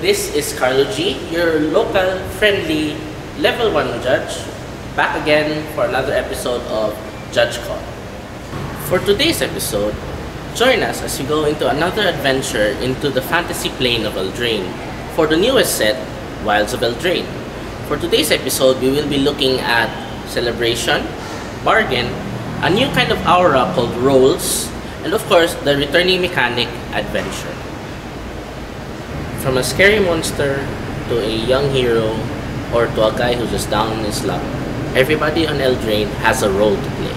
This is Carlo G, your local, friendly, level 1 judge, back again for another episode of Judge Call. For today's episode, join us as we go into another adventure into the fantasy plane of Eldraine for the newest set, Wilds of Eldraine. For today's episode, we will be looking at Celebration, Bargain, a new kind of aura called Roles, and of course, the returning mechanic, Adventure. From a scary monster to a young hero or to a guy who's just down on his luck, everybody on Eldraine has a role to play.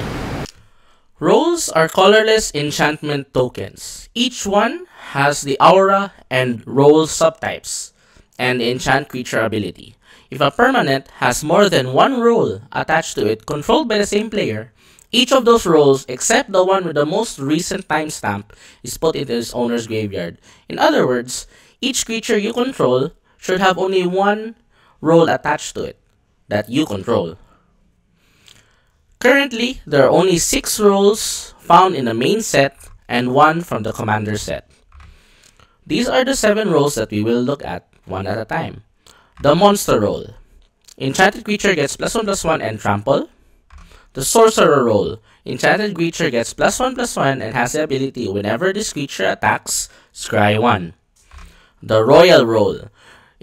Roles are colorless enchantment tokens. Each one has the aura and role subtypes and the enchant creature ability. If a permanent has more than one role attached to it controlled by the same player, each of those roles, except the one with the most recent timestamp, is put into its owner's graveyard. In other words, each creature you control should have only one role attached to it that you control. Currently, there are only 6 roles found in the main set and 1 from the commander set. These are the 7 roles that we will look at one at a time. The monster role. Enchanted creature gets plus 1 plus 1 and trample. The sorcerer role. Enchanted creature gets plus 1 plus 1 and has the ability whenever this creature attacks, scry 1. The royal role.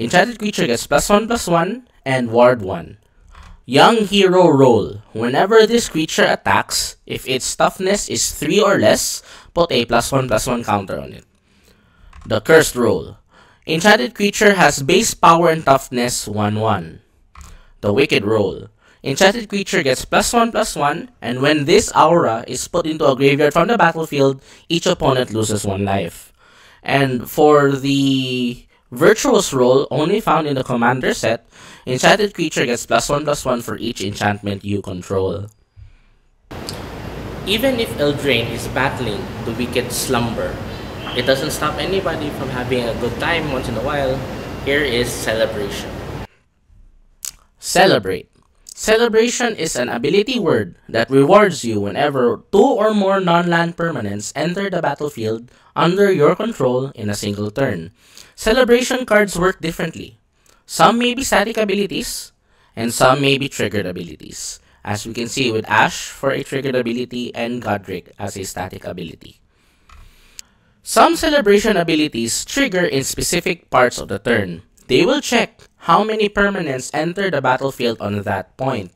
Enchanted creature gets plus 1 plus 1 and ward 1. Young hero role. Whenever this creature attacks, if its toughness is 3 or less, put a plus 1 plus 1 counter on it. The cursed role. Enchanted creature has base power and toughness 1-1. The wicked role. Enchanted creature gets plus 1 plus 1, and when this aura is put into a graveyard from the battlefield, each opponent loses 1 life. And for the virtuous role, only found in the commander set, enchanted creature gets plus 1 plus 1 for each enchantment you control. Even if Eldraine is battling the wicked slumber, it doesn't stop anybody from having a good time once in a while. Here is Celebration. Celebrate. Celebration is an ability word that rewards you whenever two or more non-land permanents enter the battlefield under your control in a single turn. Celebration cards work differently. Some may be static abilities, and some may be triggered abilities, as we can see with Ash for a triggered ability and Godric as a static ability. Some celebration abilities trigger in specific parts of the turn. They will check how many permanents enter the battlefield on that point.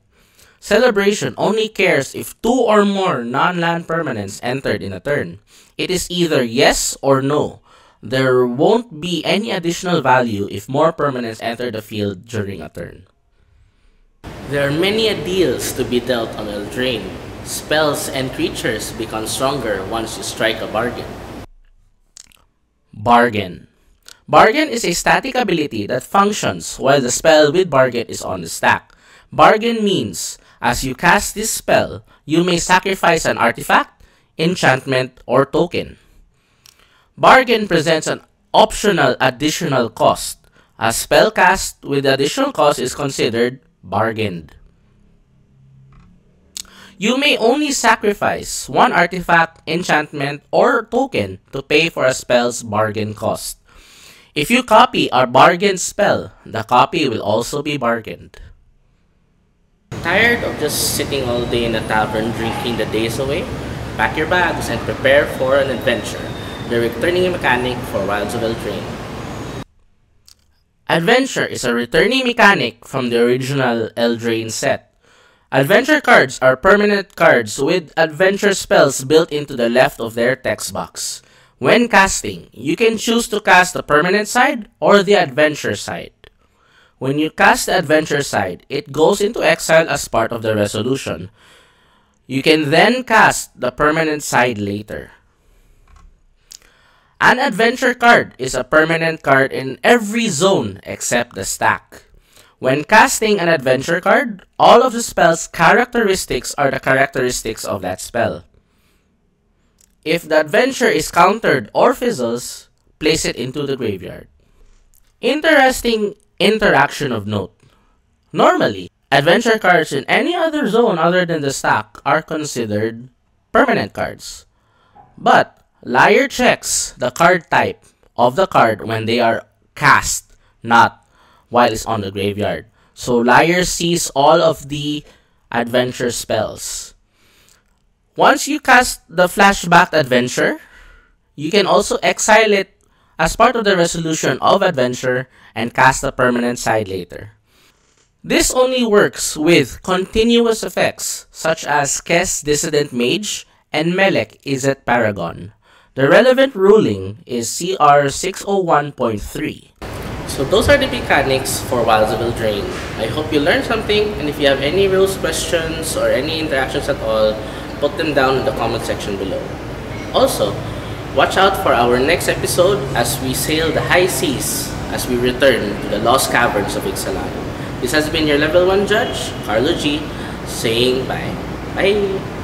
Celebration only cares if two or more non-land permanents entered in a turn. It is either yes or no. There won't be any additional value if more permanents enter the field during a turn. There are many deals to be dealt on Eldraine. Spells and creatures become stronger once you strike a bargain. Bargain. Bargain is a static ability that functions while the spell with Bargain is on the stack. Bargain means, as you cast this spell, you may sacrifice an artifact, enchantment, or token. Bargain presents an optional additional cost. A spell cast with additional cost is considered bargained. You may only sacrifice one artifact, enchantment, or token to pay for a spell's bargain cost. If you copy a bargain spell, the copy will also be bargained. Tired of just sitting all day in a tavern drinking the days away? Pack your bags and prepare for an adventure. The returning mechanic for Wilds of Eldraine. Adventure is a returning mechanic from the original Eldraine set. Adventure cards are permanent cards with adventure spells built into the left of their text box. When casting, you can choose to cast the permanent side or the adventure side. When you cast the adventure side, it goes into exile as part of the resolution. You can then cast the permanent side later. An adventure card is a permanent card in every zone except the stack. When casting an adventure card, all of the spell's characteristics are the characteristics of that spell. If the adventure is countered or fizzles, place it into the graveyard. Interesting interaction of note. Normally, adventure cards in any other zone other than the stack are considered permanent cards. But Lier checks the card type of the card when they are cast not while it's on the graveyard. So Lier sees all of the adventure spells. Once you cast the flashback adventure, you can also exile it as part of the resolution of adventure and cast a permanent side later. This only works with continuous effects such as Kess Dissident Mage and Melek Izzet Paragon. The relevant ruling is CR 601.3. So those are the mechanics for Wilds of Eldraine. I hope you learned something and if you have any rules questions or any interactions at all, put them down in the comment section below. Also, watch out for our next episode as we sail the high seas as we return to the lost caverns of Ixalan. This has been your level 1 judge, Carlo G, saying bye. Bye!